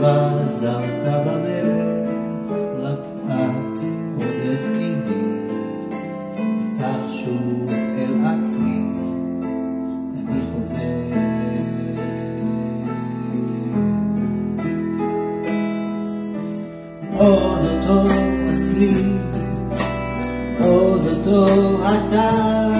שיבה זרקה במלך, רק את עודך עימי, איתך שוב אל עצמי, אני חוזר. עוד אותו הצליל, עוד אותו הטעם,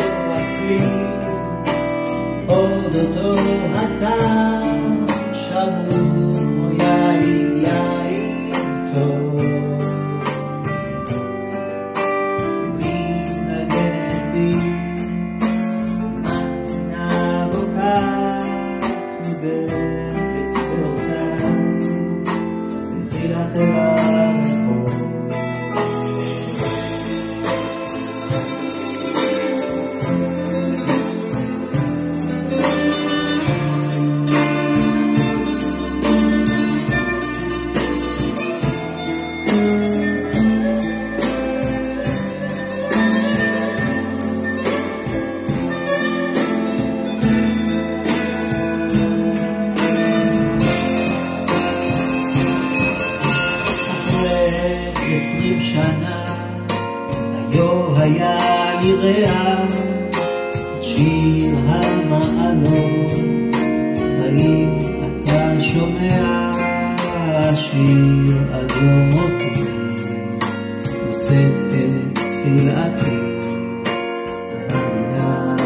love. נראה שיר המעלות, האם אתה שומע שיר עד יום מותי, נושאת את תפילתי. המנגינה.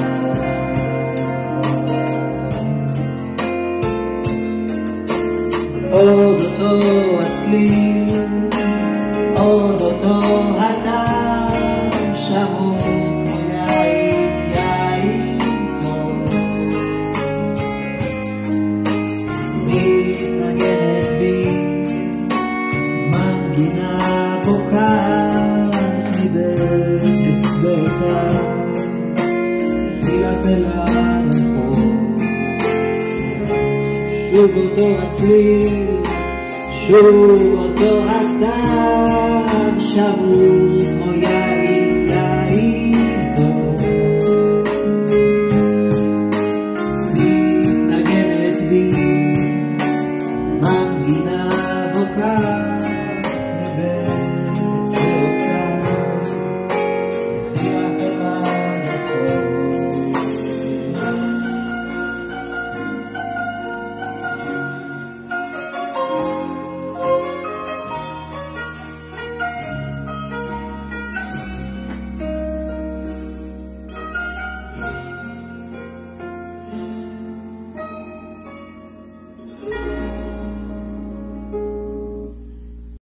עוד אותו הצליל, שוב אותו הצליל, שוב אותו הטעם, שמור כמו יין